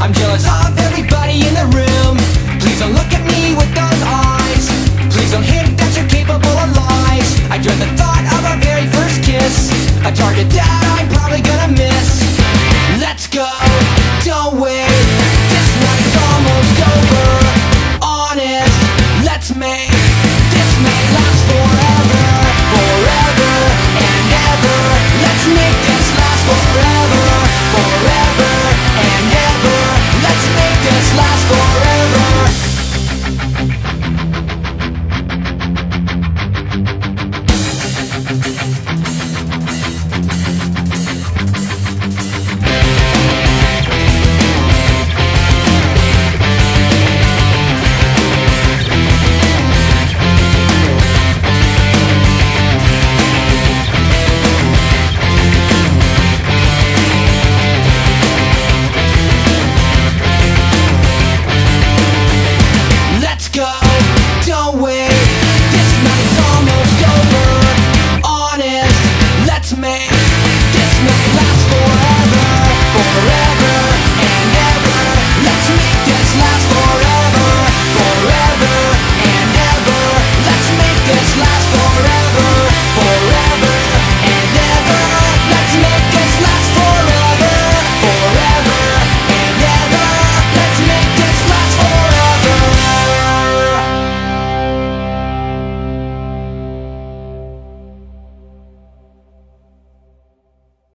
I'm jealous of everybody in the room. Please don't look at me with those eyes. Please don't hint that you're capable of lies. I dread the thought of our very first kiss. A target that